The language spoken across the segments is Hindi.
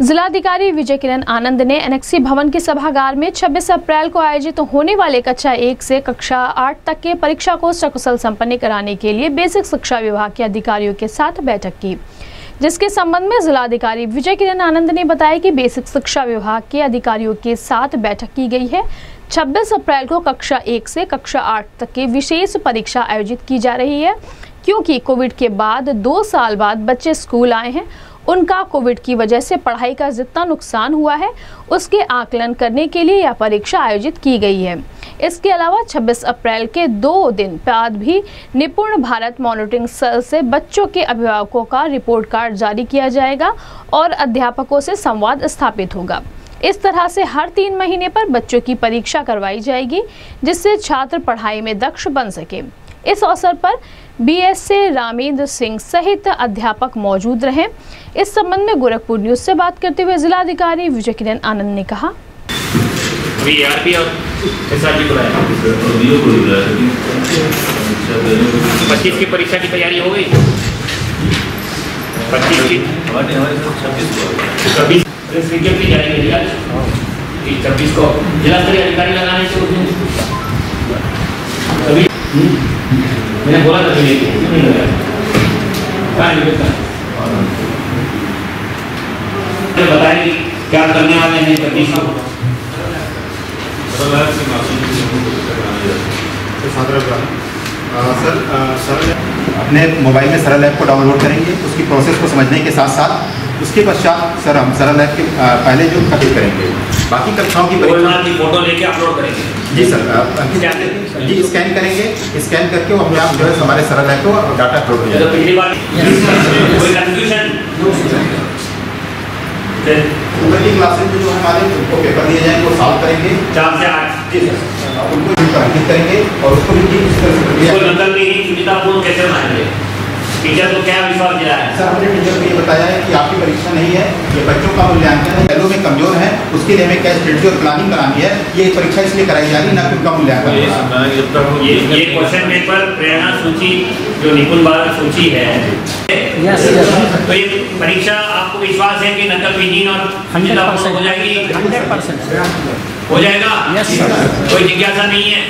जिलाधिकारी विजय किरण आनंद ने एनएक्सी भवन के सभागार में 26 अप्रैल को आयोजित तो होने वाले कक्षा एक से कक्षा आठ तक के परीक्षा को सकुशल संपन्न कराने के लिए बेसिक शिक्षा विभाग के अधिकारियों के साथ बैठक की। जिसके संबंध में जिलाधिकारी विजय किरण आनंद ने बताया कि बेसिक शिक्षा विभाग के अधिकारियों के साथ बैठक की गई है। 26 अप्रैल को कक्षा एक से कक्षा आठ तक की विशेष परीक्षा आयोजित की जा रही है, क्योंकि कोविड के बाद दो साल बाद बच्चे स्कूल आए हैं उनका कोविड की वजह से पढ़ाई का जितना नुकसान हुआ है, उसके आकलन करने के लिए यह परीक्षा आयोजित की गई है। इसके अलावा 26 अप्रैल के दो दिन बाद भी निपुण भारत मॉनिटरिंग सेल से बच्चों के अभिभावकों का रिपोर्ट कार्ड जारी किया जाएगा और अध्यापकों से संवाद स्थापित होगा। इस तरह से हर तीन महीने पर बच्चों की परीक्षा करवाई जाएगी, जिससे छात्र पढ़ाई में दक्ष बन सके। इस अवसर पर बीएसए रामेंद्र सिंह सहित अध्यापक मौजूद रहे। इस संबंध में गोरखपुर न्यूज़ से बात करते हुए जिलाधिकारी विजय किरण आनंद ने कहा। पच्चीस की परीक्षा की तैयारी हो गई। पच्चीस कि। छब्बीस। को जिला स्तरीय अधिकारी लगाने से नहीं नहीं लगाया कहाँ है निवेदन? मुझे बताएँ क्या करने वाले हैं सर सरल अपने मोबाइल में सरल ऐप को डाउनलोड करेंगे उसकी प्रोसेस को समझने के साथ साथ उसके पश्चात सर हम सरल ऐप के पहले जो कटिंग करेंगे बाकी कक्षाओं की परीक्षा की फ़ोटो लेके अपलोड करेंगे जी सर अंकित जी स्कैन करेंगे। स्कैन करके वो अपने आप जो है हमारे सरल है तो डाटा अपलोड हो जाएगा पिछली बार कोई कंफ्यूजन की क्लासेज में जो हमारे उनको पेपर दिए जाएँगे वो सॉल्व करेंगे। चार से आठ जी सर उनको करेंगे और उसको भी इस तरह से प्रक्रिया नकल नहीं कैसे बनाएँगे? टीचर को क्या विश्वास दिला है? सर हमने टीचर को ये बताया है कि आपकी परीक्षा नहीं है ये बच्चों का मूल्यांकन है पहलों में कमज़ोर है उसके लिए हमें क्या स्ट्रेटजी और प्लानिंग करानी है। ये परीक्षा इसलिए कराई जा रही है ना कि उनका मूल्यांकन। ये ये क्वेश्चन पेपर प्रेरणा सूची जो निपुण भारत सूची है। तो ये परीक्षा आपको विश्वास है कि नकल विहीन और सुविधापूर्ण हो जाएगी? हंड्रेड परसेंट हो जाएगा. कोई जिज्ञासा नहीं है?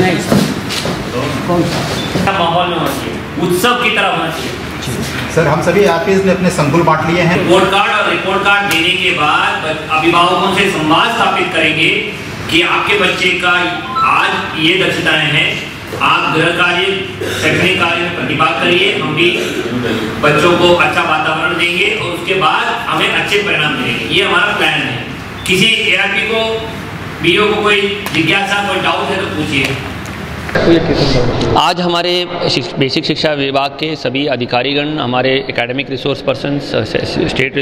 नहीं सर माहौल में होना चाहिए। उत्सव की तरह होना चाहिए। सर हम सभी आरपीएस ने अपने संकुल बांट लिए हैं। रिपोर्ट कार्ड और रिपोर्ट कार्ड देने के बाद अभिभावकों से संवाद स्थापित करेंगे कि आपके बच्चे का आज ये दक्षताएँ हैं। आप गृह कार्य शैक्षणिक कार्य में प्रतिभाग करिए। हम भी बच्चों को अच्छा वातावरण देंगे और उसके बाद हमें अच्छे परिणाम मिलेंगे। ये हमारा प्लान है। किसी एआरपी को बीओ को कोई जिज्ञासा कोई डाउट है तो पूछिए। आज हमारे बेसिक शिक्षा विभाग के सभी अधिकारीगण, हमारे academic resource person state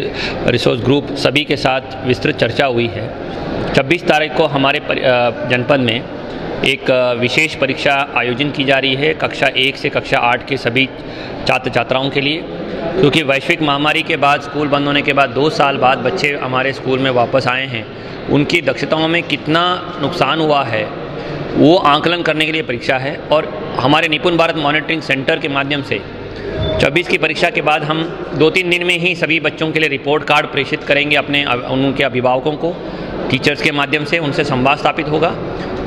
resource group सभी के साथ विस्तृत चर्चा हुई है। 26 तारीख को हमारे जनपद में एक विशेष परीक्षा आयोजन की जा रही है, कक्षा एक से कक्षा आठ के सभी छात्र छात्राओं के लिए। क्योंकि वैश्विक महामारी के बाद स्कूल बंद होने के बाद दो साल बाद बच्चे हमारे स्कूल में वापस आए हैं। उनकी दक्षताओं में कितना नुकसान हुआ है वो आंकलन करने के लिए परीक्षा है और हमारे निपुण भारत मॉनिटरिंग सेंटर के माध्यम से 24 की परीक्षा के बाद हम दो तीन दिन में ही सभी बच्चों के लिए रिपोर्ट कार्ड प्रेषित करेंगे अपने उनके अभिभावकों को, टीचर्स के माध्यम से, उनसे संवाद स्थापित होगा।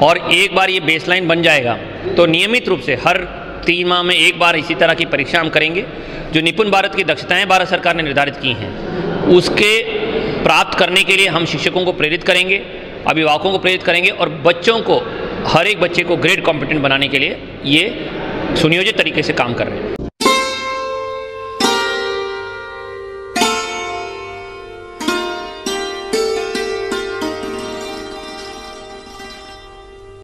और एक बार ये बेसलाइन बन जाएगा तो नियमित रूप से हर तीन माह में एक बार इसी तरह की परीक्षा हम करेंगे, जो निपुण भारत की दक्षताएँ भारत सरकार ने निर्धारित की हैं। उसके प्राप्त करने के लिए हम शिक्षकों को प्रेरित करेंगे, अभिभावकों को प्रेरित करेंगे और बच्चों को हर एक बच्चे को ग्रेड कॉम्पिटेंट बनाने के लिए ये सुनियोजित तरीके से काम कर रहे हैं।